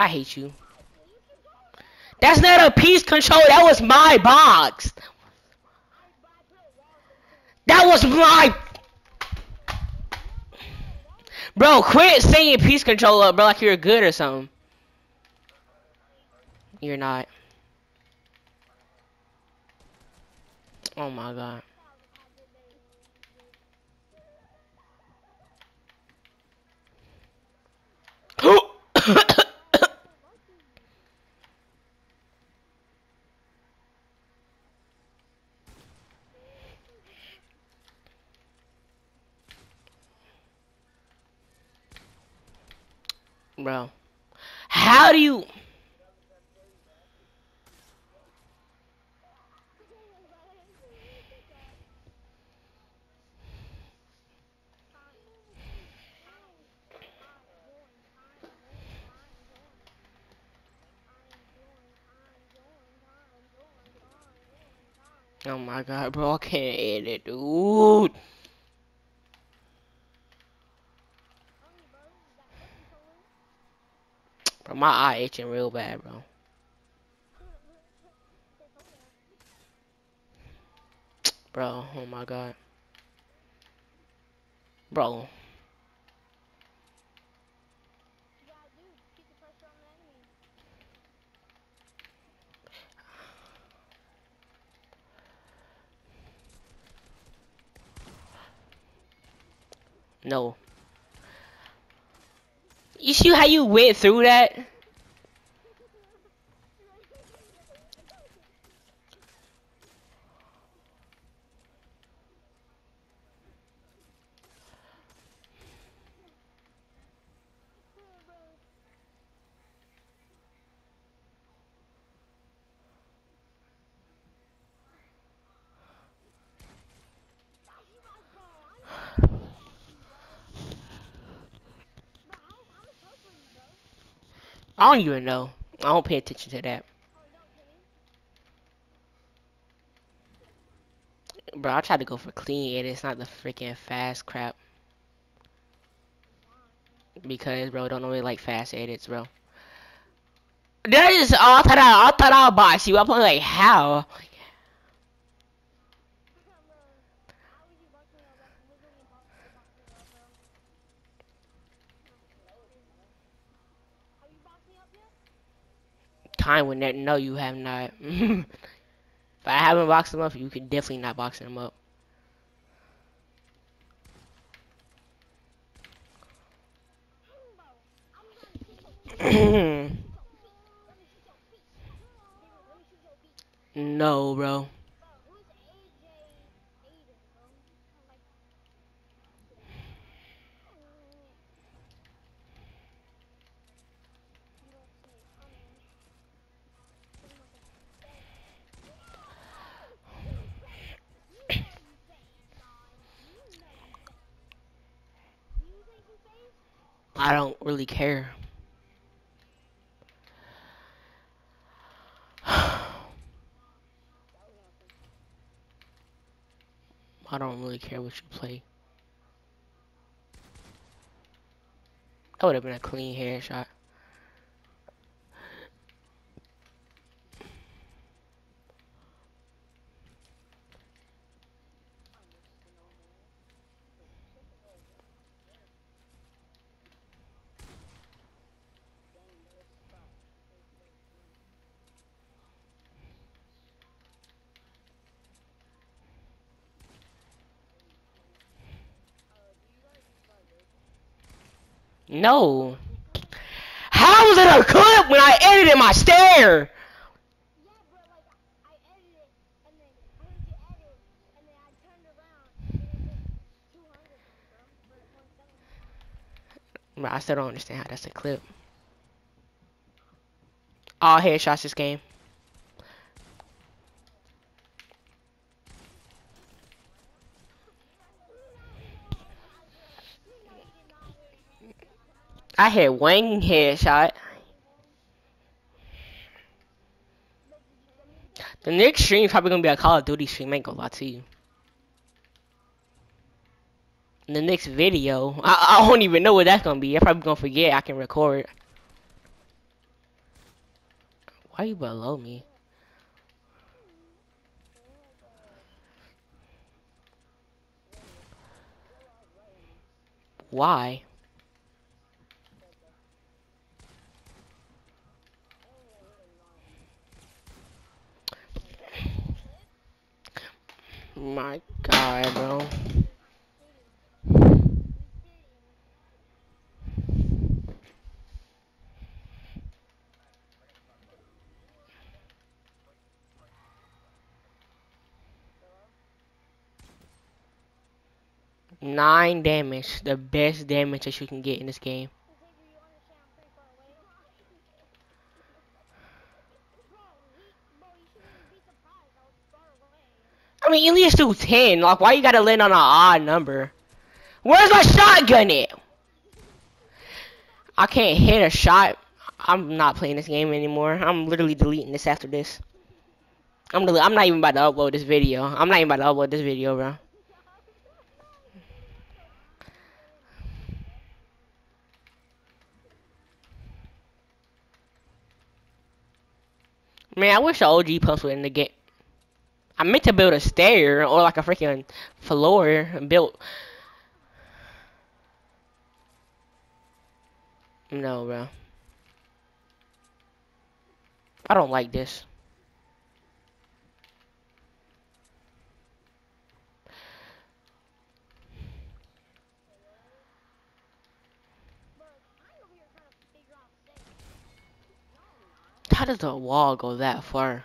I hate you. That's not a piece control. That was my box. That was my. Bro, quit saying piece controller, uh, bro, like you're good or something. You're not. Oh my god. Bro. How do you... Oh my god, bro, I can't edit, dude. Bro, my eye itching real bad, bro. Bro, oh my god. Bro. No. You see how you went through that? I don't even know. I don't pay attention to that. Bro, I tried to go for clean and it's not the freaking fast crap. Because, bro, don't really like fast edits, bro. That is, I thought I, I thought I'll box you. I'm like, how? Time when that no you have not. If I haven't boxed him up you can definitely not box him up. No bro I don't really care. I don't really care what you play. That would have been a clean headshot. No. How was it a clip when I edited my stare? I still don't understand how that's a clip. All headshots this game. I had one headshot. The next stream is probably gonna be a Call of Duty stream, I ain't gonna lie to you. the next video, I, I don't even know what that's gonna be. I'm probably gonna forget I can record. Why are you below me? Why? My God, bro. Nine damage, the best damage that you can get in this game. I mean, Elias do 10. Like, why you gotta land on an odd number? Where's my shotgun at? I can't hit a shot. I'm not playing this game anymore. I'm literally deleting this after this. I'm I'm not even about to upload this video. I'm not even about to upload this video, bro. Man, I wish the OG pumps were in the game. I meant to build a stair or like a freaking floor built. No, bro. I don't like this. How does the wall go that far?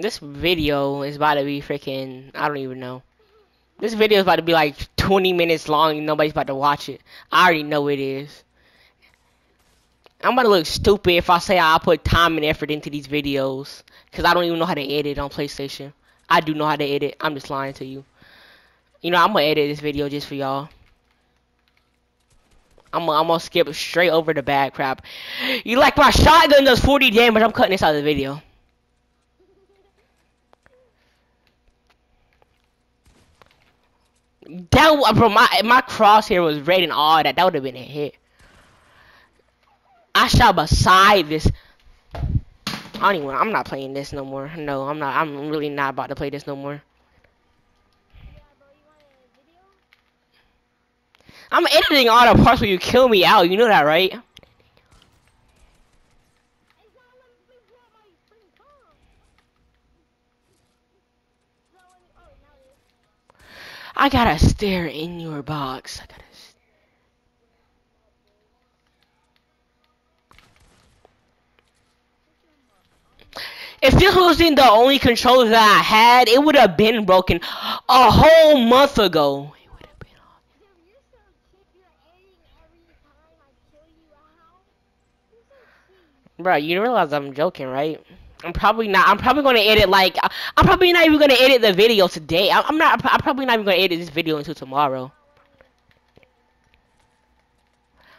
this video is about to be freaking, I don't even know. This video is about to be like 20 minutes long and nobody's about to watch it. I already know it is. I'm about to look stupid if I say I put time and effort into these videos. Because I don't even know how to edit on PlayStation. I do know how to edit. I'm just lying to you. You know, I'm going to edit this video just for y'all. I'm, to skip straight over the bad crap. You like my shotgun does 40 damage. I'm cutting this out of the video. That bro, my my crosshair was red and all that. That would have been a hit. I shot beside this. I don't even. I'm not playing this no more. No, I'm not. I'm really not about to play this no more. I'm editing all the parts where you kill me out. You know that, right? I gotta stare in your box. I gotta. If this wasn't the only controller that I had, it would have been broken a whole month ago. It would have been. Bro, you realize I'm joking, right? I'm probably not. I'm probably gonna edit like. Uh, I'm probably not even gonna edit the video today. I'm not. I'm probably not even gonna edit this video until tomorrow.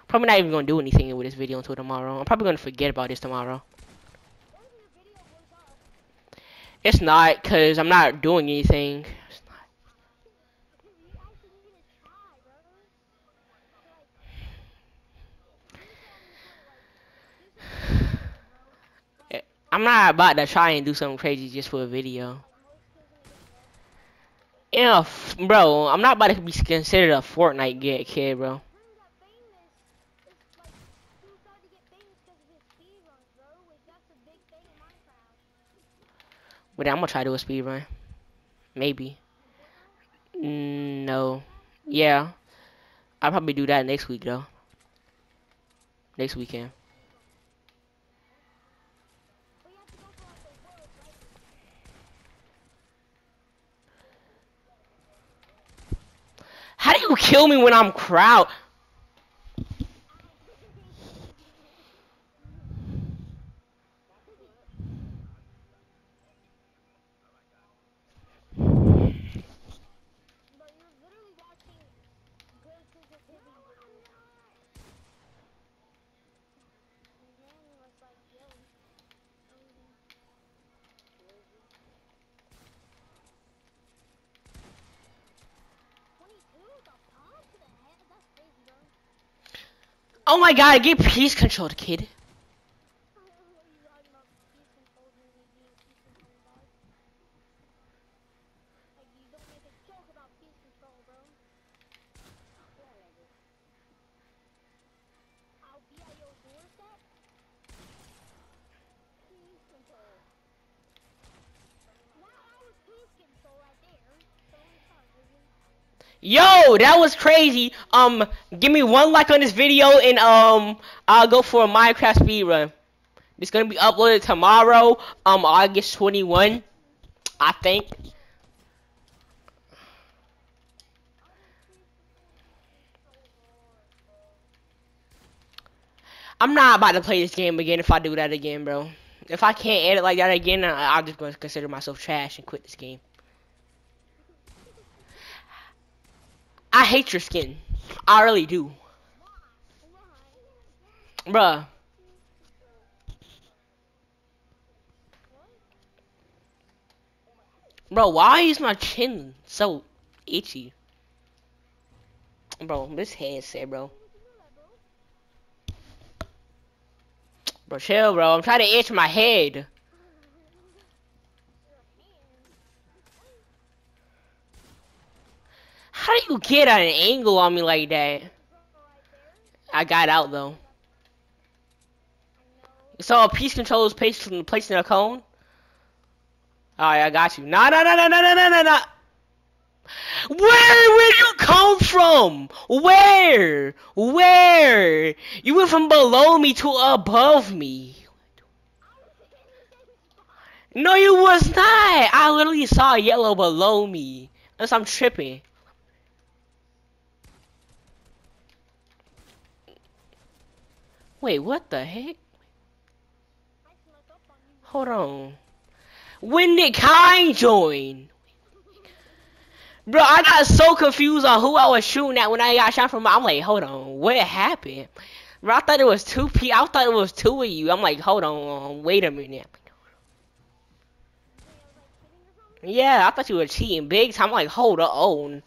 Probably not even gonna do anything with this video until tomorrow. I'm probably gonna forget about this tomorrow. It's not, cause I'm not doing anything. I'm not about to try and do something crazy just for a video. Yeah, bro, I'm not about to be considered a Fortnite get kid, bro. But I'm gonna try to do a speed run. Maybe. No. Yeah. I'll probably do that next week though. Next weekend. Kill me when I'm crowd. But you're literally watching good sensitivity videos. And then was like, yo. um, Twenty-two, the pump to the head. That's crazy, bro. Oh my god, I get piece control, kid. What are you talking about? Piece control, man. We being piece control, dog. Like, you don't make a joke about piece control, bro. I'll be at your doorstep. Piece control. Now I was piece control right there. So it's fine, baby. Yo, that was crazy. Um, give me one like on this video and um, I'll go for a Minecraft speedrun. It's gonna be uploaded tomorrow, um, August 21, I think. I'm not about to play this game again if I do that again, bro. If I can't edit like that again, I- I'm just gonna consider myself trash and quit this game. I hate your skin. I really do. Bruh. Bro, why is my chin so itchy? Bro, this headset, bro. Bro, chill, bro. I'm trying to itch my head. you get an angle on me like that? I got out though. So a piece controls placing in a cone. Alright, I got you. No, no, no, no, no, no, no, no. Where did you come from? Where? Where? You went from below me to above me. No, you was not. I literally saw yellow below me. Unless I'm tripping. Wait, what the heck? Hold on. When did Kai join? Bro, I got so confused on who I was shooting at when I got shot from. I'm like, hold on, what happened? Bro, I thought it was two P. I thought it was two of you. I'm like, hold on, um, wait a minute. Yeah, I thought you were cheating big time. I'm like, hold on.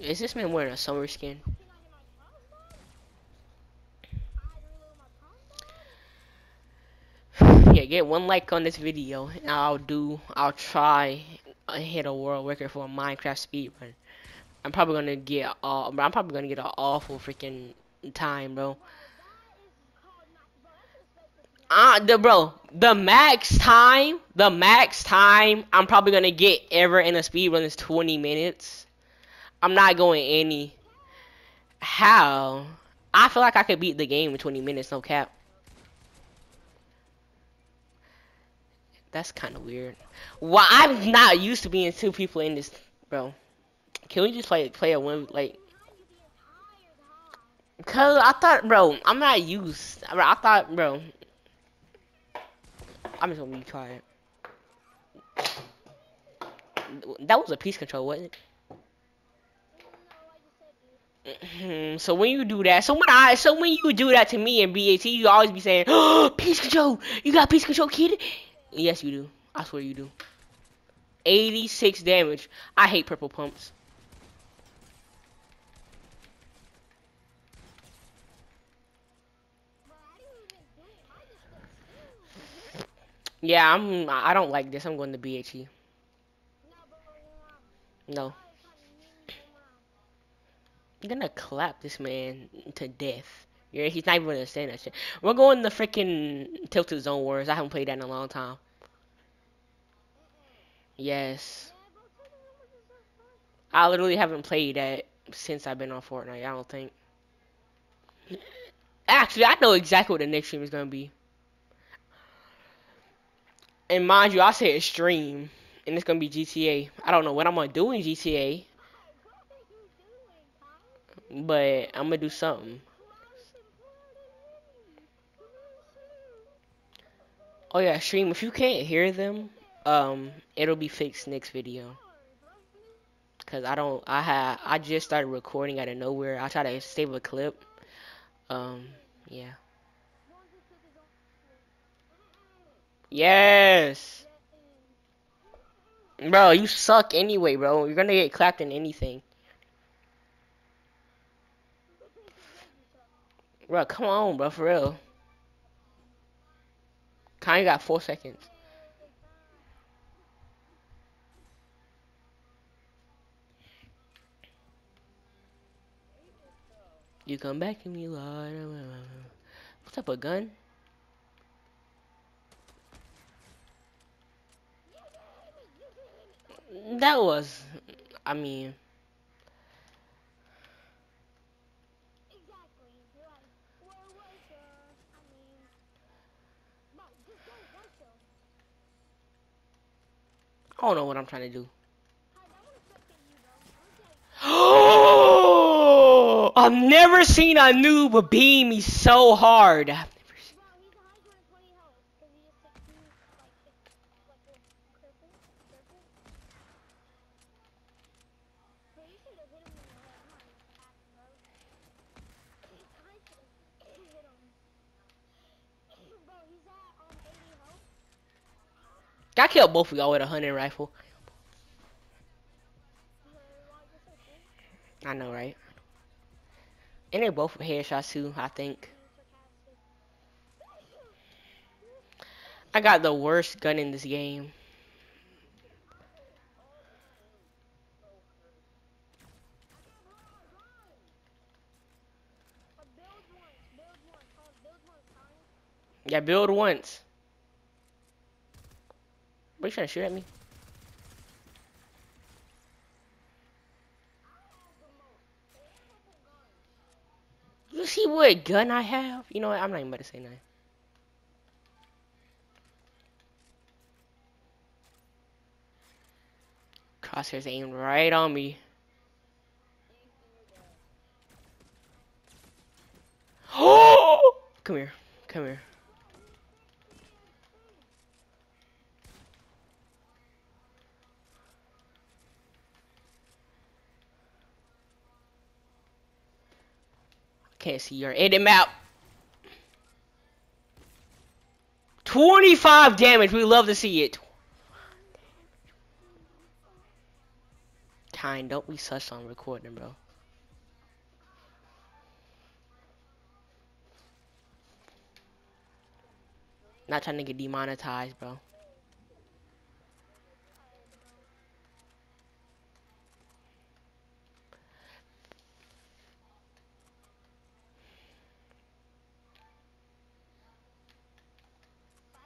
Is this man wearing a summer skin? Yeah, get one like on this video, and I'll do, I'll try hit a world record for a Minecraft speedrun. I'm probably gonna get, uh, I'm probably gonna get an awful freaking time, bro. Uh, the bro, the max time, the max time I'm probably gonna get ever in a speedrun is 20 minutes. I'm not going any. How? I feel like I could beat the game in 20 minutes, no cap. That's kind of weird. Well, I'm not used to being two people in this, bro. Can we just play play a one like? Cause I thought, bro, I'm not used. I thought, bro. I'm just gonna be quiet. That was a piece control, wasn't it? Mhm, So when you do that, so when I, so when you do that to me in BAT, you always be saying, "Oh, piece control, you got piece control, kid." Yes, you do. I swear you do. 86 damage. I hate purple pumps. Yeah, I'm. I don't like this. I'm going to BHE. No. I'm gonna clap this man to death. Yeah, he's not even gonna say that shit. We're going to freaking Tilted Zone Wars. I haven't played that in a long time. Yes. I literally haven't played that since I've been on Fortnite. I don't think. Actually, I know exactly what the next stream is gonna be. And mind you, I said stream, and it's gonna be GTA. I don't know what I'm gonna do in GTA, What are you doing, Kyle? But I'm gonna do something. Oh yeah, stream. If you can't hear them, um, it'll be fixed next video. Cause I don't, I had, I just started recording out of nowhere. I try to save a clip. Um, yeah. Yes, bro, you suck anyway, bro. You're gonna get clapped in anything, bro. Come on, bro, for real. Kanye got four seconds. You come back to me, Lord. What's up, a gun? That was, I mean, Exactly. You're like, where was the? I mean, no, just go right there. I don't know what I'm trying to do. To I've never seen a noob beam me so hard. I've never seen- Bro, he's 120 health. Cause he just took two, like, hit, like, a cripple, cripple. Bro, you should have hit him in the head. I'm not even capping, bro. I should have hit him. Bro, he's at, um, 80 health. I killed both of y'all with a hunting rifle. I know, right? And they're both headshots too, I think. I got the worst gun in this game. Yeah, build once. What are you trying to shoot at me? You see what gun I have? You know what? I'm not even about to say nothing. Crosshairs aimed right on me. Oh! Come here. Come here. Can't see your edit map. 25 damage. We love to see it. Kind, don't be such on recording, bro. Not trying to get demonetized, bro. I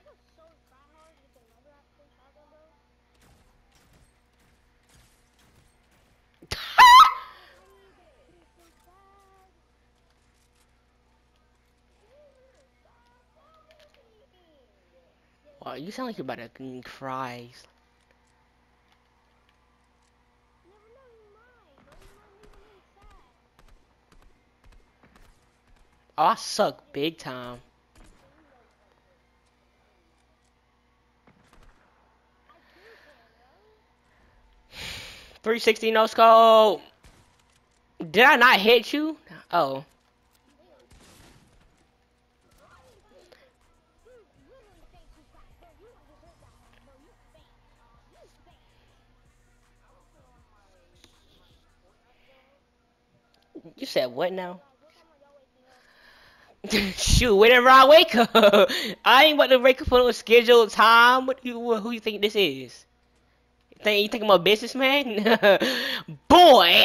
got so tryhard with another actual shotgun, bro. He's so sad. You sound like you're about to cry. Oh, I suck big time. Bro. 360 no scope. Did I not hit you? Oh. You said what now? Shoot, whenever I wake up. I ain't about to wake up on a scheduled time. What you who you think this is? You think you think I'm a businessman? Boy.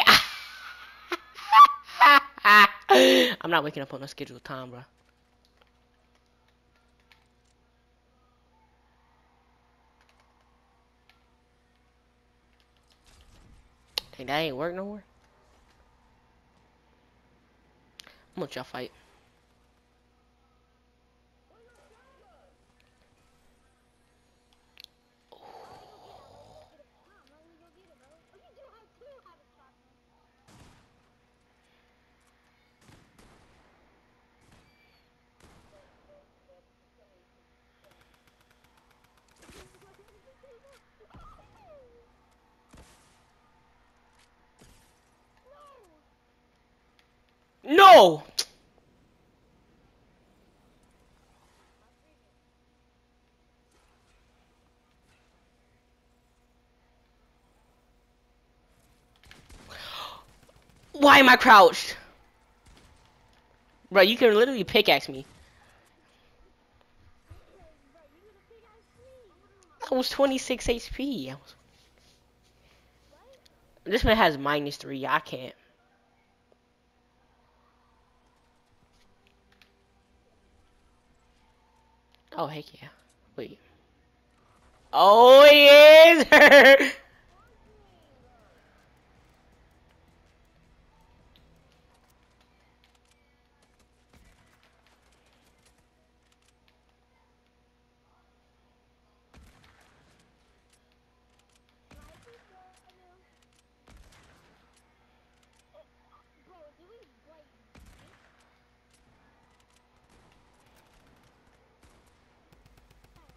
I'm not waking up on a scheduled time, bro. Think that ain't work no more? I'm gonna let Why am I crouched? Bro, you can literally pickaxe me. That was 26 HP. This man has minus three. I can't. Oh, heck yeah. Wait. Oh, he is! Bro, do we like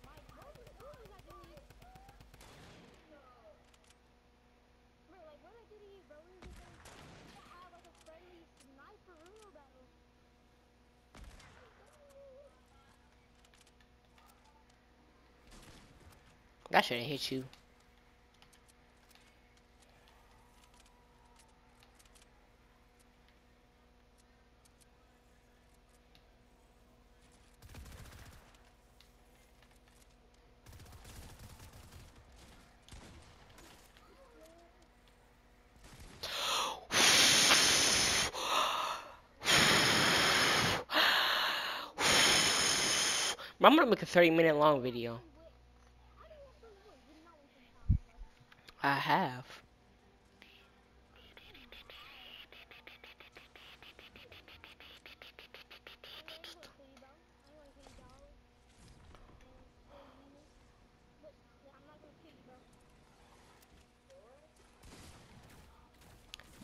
Mike, what was what was I doing? Bro, like what I did to you, bro? We were just gonna have like a friendly sniper real battle. That shouldn't hit you. I'm gonna make a 30 minute long video. I don't want to win. You not want some time, bro. I have.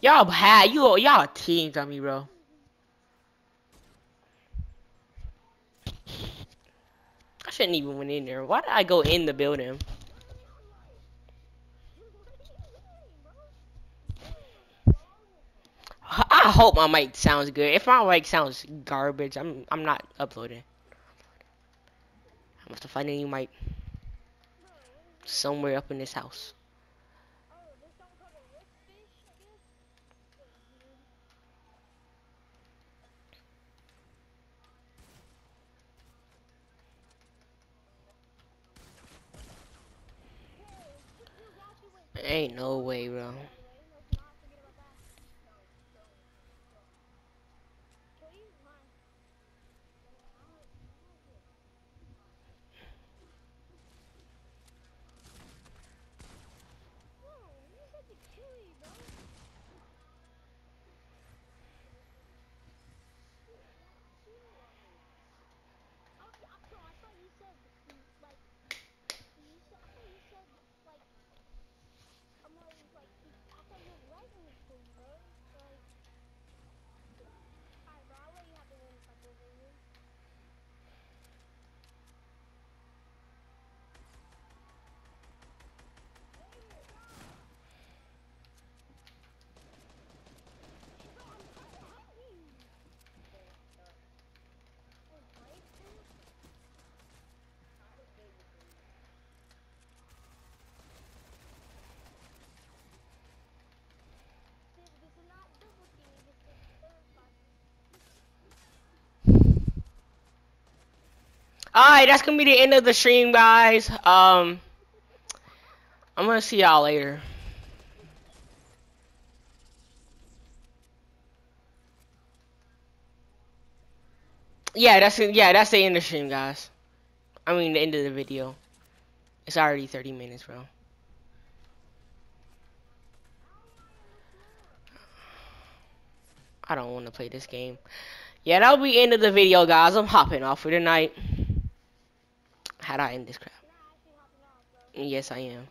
Y'all had you y'all teams on me, bro. I shouldn't even went in there. Why did I go in the building? I hope my mic sounds good. If my mic sounds garbage, I'm I'm not uploading. I must have found a new mic somewhere up in this house. Ain't no way, bro. Alright, that's gonna be the end of the stream, guys. Um, I'm gonna see y'all later. Yeah, that's. Yeah, that's the end of the stream, guys. I mean, the end of the video. It's already 30 minutes, bro. I don't want to play this game. Yeah, that'll be the end of the video, guys. I'm hopping off for the night. How'd I in this crap? Yes, I am.